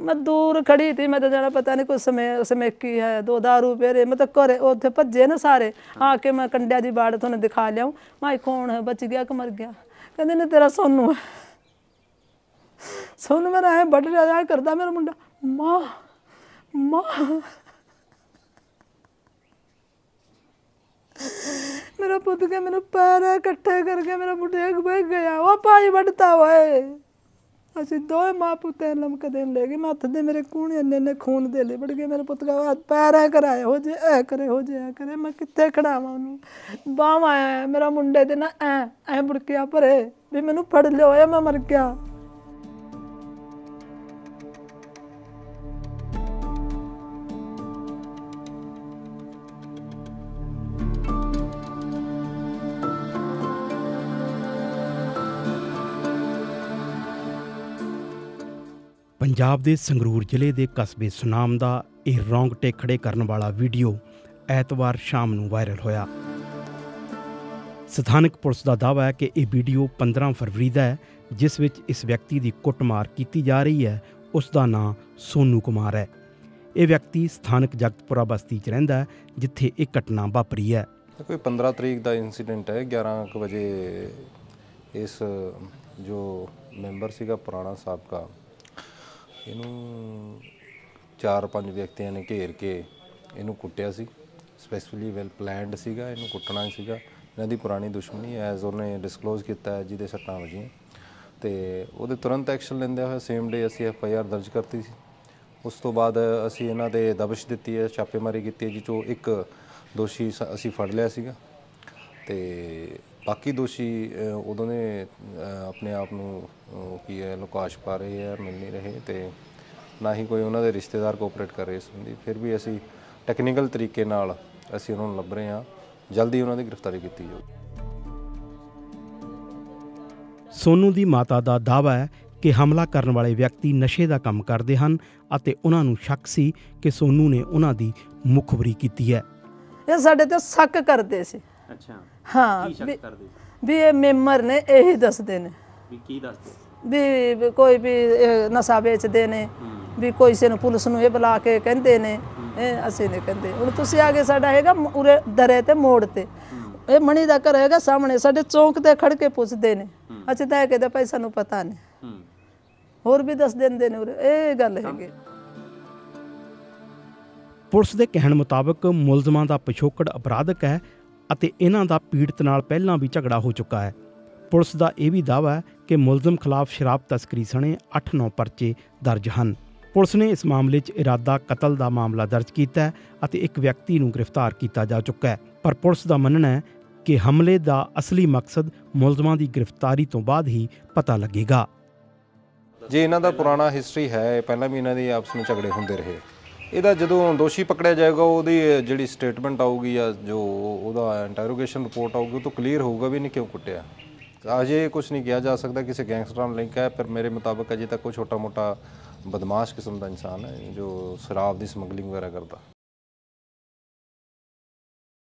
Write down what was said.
ਮੈਂ ਦੂਰ ਖੜੀ ਸੀ, ਮੈਂ ਤਾਂ ਜਾਣਾ ਪਤਾ ਨਹੀਂ ਕੋਈ ਸਮੇ, ਸਮੇਕੀ ਹੈ, ਦੋ ਦਾਰੂ ਪੇਰੇ, ਮੈਂ ਤਾਂ ਘਰੇ ਉੱਥੇ ਭੱਜੇ ਨਾ ਸਾਰੇ। ਆ ਕੇ ਮੈਂ ਕੰਡਿਆ ਦੀ ਬਾੜ ਤੁਹਾਨੂੰ ਦਿਖਾ ਲਿਆਉਂ ਮੈਂ ਕੌਣ ਹੈ? ਬਚ ਗਿਆ ਕਿ ਮਰ ਗਿਆ? ਕਹਿੰਦੇ ਨੇ ਤੇਰਾ ਸੋਨੂ ਹੈ। ਸੋਨੂ ਮੇਰਾ ਐ ਵੱਢ ਰਿਹਾ ਕਰਦਾ ਮੇਰਾ ਮੁੰਡਾ। ਮਾਂ ਮਾਂ। ਮੇਰਾ ਪੁੱਤ ਕੇ ਮੈਨੂੰ ਪੈਰ ਇਕੱਠੇ ਕਰਕੇ ਮੇਰਾ ਮੁੰਡਾ ਬਹਿ ਗਿਆ। ਉਹ ਭਾਈ ਵੱਢਤਾ ਓਏ। ਅਸੀਂ ਦੋਵੇਂ ਮਾਂ ਪੁੱਤ ਐ ਲਮਕਦੇ ਲੈ ਗਏ। ਮੈਂ ਹੱਥ ਦੇ ਮੇਰੇ ਕੂਣ ਇੰਨੇ ਇੰਨੇ ਖੂਨ ਦੇ ਲੈ ਵੜ ਗਏ। ਮੇਰੇ ਪੁੱਤ ਦਾ ਹੱਥ ਪੈਰ ਐ ਕਰਾਏ ਹੋ ਜੇ ਐ ਕਰੇ ਹੋ ਜੇ ਐ ਕਰੇ। ਮੈਂ ਕਿੱਥੇ ਖੜਾਵਾਂ ਉਹਨੂੰ? ਬਾਹਾਂ ਐ ਮੇਰਾ ਮੁੰਡੇ ਦੇ ਨਾ ਐ ਐ ਬੁੜਕਿਆ ਭਰੇ ਵੀ ਮੈਨੂੰ ਫੜ ਲਿਓ ਏ ਮੈਂ ਮਰ ਗਿਆ। ਪੰਜਾਬ ਦੇ ਸੰਗਰੂਰ ਜ਼ਿਲ੍ਹੇ ਦੇ ਕਸਬੇ ਸੁਨਾਮ ਦਾ ਇਹ ਰੌਂਗਟੇ ਖੜੇ ਕਰਨ ਵਾਲਾ ਵੀਡੀਓ ਐਤਵਾਰ ਸ਼ਾਮ ਨੂੰ ਵਾਇਰਲ ਹੋਇਆ। ਸਥਾਨਕ ਪੁਲਿਸ ਦਾ ਦਾਅਵਾ ਹੈ ਕਿ ਇਹ ਵੀਡੀਓ 15 ਫਰਵਰੀ ਦਾ ਹੈ, ਜਿਸ ਵਿੱਚ ਇਸ ਵਿਅਕਤੀ ਦੀ ਕੁੱਟਮਾਰ ਕੀਤੀ ਜਾ ਰਹੀ ਹੈ। ਉਸ ਦਾ ਨਾਂ ਸੋਨੂ ਕੁਮਾਰ ਹੈ। ਇਹ ਵਿਅਕਤੀ ਸਥਾਨਕ ਜਗਤਪੁਰਾ ਬਸਤੀ 'ਚ ਰਹਿੰਦਾ ਹੈ, ਜਿੱਥੇ ਇਹ ਘਟਨਾ ਵਾਪਰੀ ਹੈ। ਇਹ ਕੋਈ 15 ਤਰੀਕ ਦਾ ਇਨਸੀਡੈਂਟ ਹੈ। 11 ਕੁ ਵਜੇ ਇਸ ਜੋ ਮੈਂਬਰ ਸੀਗਾ ਪੁਰਾਣਾ ਸਾਬਕਾ ਇਹਨੂੰ ਚਾਰ ਪੰਜ ਵਿਅਕਤੀਆਂ ਨੇ ਘੇਰ ਕੇ ਇਹਨੂੰ ਕੁੱਟਿਆ ਸੀ। ਸਪੈਸੀਫਿਕਲੀ ਵੈਲ ਪਲਾਨਡ ਸੀਗਾ, ਇਹਨੂੰ ਕੁੱਟਣਾ ਹੀ ਸੀਗਾ। ਇਹਨਾਂ ਦੀ ਪੁਰਾਣੀ ਦੁਸ਼ਮਣੀ ਐਜ਼ ਉਹਨੇ ਡਿਸਕਲੋਜ਼ ਕੀਤਾ ਜਿਹਦੇ ਸੱਟਾਂ ਵਜੀਆਂ। ਤੇ ਉਹਦੇ ਤੁਰੰਤ ਐਕਸ਼ਨ ਲੈਂਦੇ ਹੋਏ ਸੇਮ ਡੇ ਅਸੀਂ ਐਫ ਆਈ ਆਰ ਦਰਜ ਕਰਤੀ ਸੀ। ਉਸ ਤੋਂ ਬਾਅਦ ਅਸੀਂ ਇਹਨਾਂ ਦੇ ਦਬਸ਼ ਦਿੱਤੀ ਹੈ, ਛਾਪੇਮਾਰੀ ਕੀਤੀ ਹੈ ਜਿਹ 'ਚੋਂ ਇੱਕ ਦੋਸ਼ੀ ਸ- ਅਸੀਂ ਫੜ ਲਿਆ ਸੀਗਾ। ਤੇ ਬਾਕੀ ਦੋਸ਼ੀ ਉਦੋਂ ਨੇ ਆਪਣੇ ਆਪ ਨੂੰ ਕੀ ਹੈ ਲੁਕਾਸ਼ ਪਾ ਰਹੇ ਆ ਮਿਲ ਨਹੀਂ ਰਹੇ ਤੇ ਨਾ ਹੀ ਕੋਈ ਉਹਨਾਂ ਦੇ ਰਿਸ਼ਤੇਦਾਰ ਕੋਆਪਰੇਟ ਕਰ ਰਹੇ ਇਸ ਸੰਬੰਧੀ। ਫਿਰ ਵੀ ਅਸੀਂ ਟੈਕਨੀਕਲ ਤਰੀਕੇ ਨਾਲ ਅਸੀਂ ਉਹਨਾਂ ਨੂੰ ਲੱਭ ਰਹੇ ਹਾਂ। ਜਲਦੀ ਉਹਨਾਂ ਦੀ ਗ੍ਰਿਫਤਾਰੀ ਕੀਤੀ ਜਾਊ। ਸੋਨੂ ਦੀ ਮਾਤਾ ਦਾ ਦਾਅਵਾ ਹੈ ਕਿ ਹਮਲਾ ਕਰਨ ਵਾਲੇ ਵਿਅਕਤੀ ਨਸ਼ੇ ਦਾ ਕੰਮ ਕਰਦੇ ਹਨ ਅਤੇ ਉਹਨਾਂ ਨੂੰ ਸ਼ੱਕ ਸੀ ਕਿ ਸੋਨੂ ਨੇ ਉਹਨਾਂ ਦੀ ਮੁਖਬਰੀ ਕੀਤੀ ਹੈ। ਇਹ ਸਾਡੇ ਤੇ ਸ਼ੱਕ ਕਰਦੇ ਸੀ। ਅੱਛਾ। ਹਾਂ ਕੀ ਸ਼ੱਕ ਵੀ- ਕਰਦੇ ਸੀ? ਵੀ ਇਹ ਮੈਂਬਰ ਨੇ ਇਹੀ ਦੱਸਦੇ ਨੇ। ਵੀ ਕੀ ਦੱਸਦੇ ਵੀ ਕੋਈ ਵੀ ਨਸ਼ਾ ਵੇਚਦੇ ਨੇ। ਵੀ ਕੋਈ ਸੇ ਨੂੰ ਪੁਲਿਸ ਨੂੰ ਇਹ ਬੁਲਾ ਕੇ ਕਹਿੰਦੇ ਨੇ। ਇਹ ਅਸੀਂ ਨਹੀਂ ਕਹਿੰਦੇ। ਹੁਣ ਤੁਸੀਂ ਆਗੇ ਸਾਡਾ ਹੈਗਾ ਉਰੇ ਦਰੇ ਤੇ ਮੋੜ ਤੇ। ਇਹ ਮਣੀ ਦਾ ਘਰ ਹੈਗਾ ਸਾਹਮਣੇ। ਸਾਡੇ ਚੌਂਕ ਤੇ ਖੜ ਕੇ ਪੁੱਛਦੇ ਨੇ। ਅਸੀਂ ਤਾਂ ਇਹ ਕਹਿੰਦੇ ਭਾਈ ਸਾਨੂੰ ਪਤਾ ਨਹੀਂ। ਹੋਰ ਵੀ ਦੱਸ ਦਿੰਦੇ ਨੇ ਉਰੇ। ਇਹ ਗੱਲ ਹੈਗੀ। ਪੁਲਿਸ ਦੇ ਕਹਿਣ ਮੁਤਾਬਕ ਮੁਲਜ਼ਮਾਂ ਦਾ ਪਿਛੋਕੜ ਅਪਰਾਧਕ ਹੈ। ਅਤੇ ਇਹਨਾਂ ਦਾ ਪੀੜਤ ਨਾਲ ਪਹਿਲਾਂ ਵੀ ਝਗੜਾ ਹੋ ਚੁੱਕਾ ਹੈ। ਪੁਲਿਸ ਦਾ ਇਹ ਵੀ ਦਾਅਵਾ ਹੈ ਕਿ ਮੁਲਜ਼ਮ ਖਿਲਾਫ ਸ਼ਰਾਬ ਤਸਕਰੀ ਸਣੇ 8-9 ਪਰਚੇ ਦਰਜ ਹਨ। ਪੁਲਿਸ ਨੇ ਇਸ ਮਾਮਲੇ 'ਚ ਇਰਾਦਾ ਕਤਲ ਦਾ ਮਾਮਲਾ ਦਰਜ ਕੀਤਾ ਹੈ ਅਤੇ ਇੱਕ ਵਿਅਕਤੀ ਨੂੰ ਗ੍ਰਿਫਤਾਰ ਕੀਤਾ ਜਾ ਚੁੱਕਾ ਹੈ। ਪਰ ਪੁਲਿਸ ਦਾ ਮੰਨਣਾ ਹੈ ਕਿ ਹਮਲੇ ਦਾ ਅਸਲੀ ਮਕਸਦ ਮੁਲਜ਼ਮਾਂ ਦੀ ਗ੍ਰਿਫਤਾਰੀ ਤੋਂ ਬਾਅਦ ਹੀ ਪਤਾ ਲੱਗੇਗਾ। ਜੇ ਇਹਨਾਂ ਦਾ ਪੁਰਾਣਾ ਹਿਸਟਰੀ ਹੈ, ਇਹ ਪਹਿਲਾਂ ਵੀ ਇਹਨਾਂ ਦੇ ਆਪਸ ਵਿੱਚ ਝਗੜੇ ਹੁੰਦੇ ਰਹੇ। ਇਹਦਾ ਜਦੋਂ ਦੋਸ਼ੀ ਪਕੜਿਆ ਜਾਏਗਾ, ਉਹਦੀ ਜਿਹੜੀ ਸਟੇਟਮੈਂਟ ਆਊਗੀ ਜਾਂ ਜੋ ਉਹਦਾ ਇੰਟਰੋਗੇਸ਼ਨ ਰਿਪੋਰਟ ਆਊਗੀ, ਉਹ ਤੋਂ ਕਲੀਅਰ ਹੋਊਗਾ ਵੀ ਇਹਨੇ ਕਿਉਂ ਕੁੱਟਿਆ। ਅਜੇ ਕੁਝ ਨਹੀਂ ਕਿਹਾ ਜਾ ਸਕਦਾ, ਕਿਸੇ ਗੈਂਗਸਟਰ ਨਾਲ ਲਿੰਕ ਹੈ, ਪਰ ਮੇਰੇ ਮੁਤਾਬਕ ਅਜੇ ਤੱਕ ਕੋਈ ਛੋਟਾ ਮੋਟਾ ਬਦਮਾਸ਼ ਕਿਸਮ ਦਾ ਇਨਸਾਨ ਹੈ, ਜੋ ਸ਼ਰਾਬ ਦੀ ਸਮਗਲਿੰਗ ਵਗੈਰਾ ਕਰਦਾ।